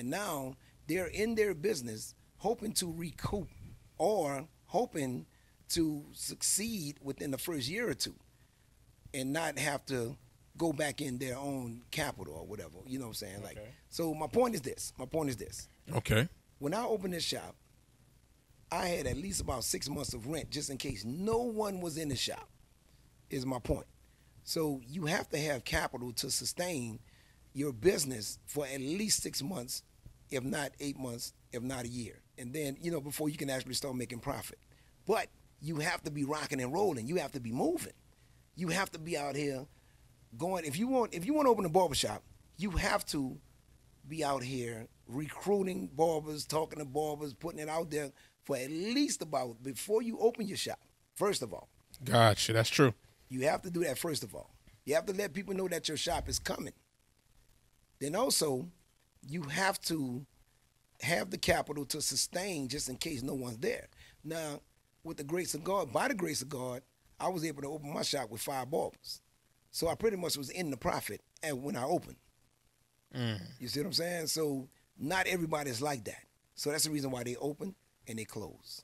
and now they're in their business hoping to recoup or hoping to succeed within the first year or two and not have to go back in their own capital or whatever. You know what I'm saying? Like, so my point is this. My point is this. Okay. When I opened this shop, I had at least about six months of rent just in case no one was in the shop. Is my point. So you have to have capital to sustain your business for at least six months, if not eight months, if not a year, and then you know before you can actually start making profit. But you have to be rocking and rolling. You have to be moving. You have to be out here going. If you want, if you want to open a barbershop, you have to be out here recruiting barbers, talking to barbers, putting it out there for at least about before you open your shop. First of all, Gotcha. That's true. you have to do that first of all. You have to let people know that your shop is coming. Then also, you have to have the capital to sustain just in case no one's there. Now, with the grace of God, by the grace of God, I was able to open my shop with five barbers. So I pretty much was in the profit and when I opened. Mm. You see what I'm saying? So not everybody's like that. So that's the reason why they open and they close.